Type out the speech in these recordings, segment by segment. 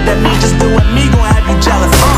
that me just doing me gon' have you jealous.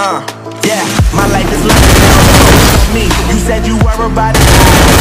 Uh, yeah, my life is like me. You said you were about it.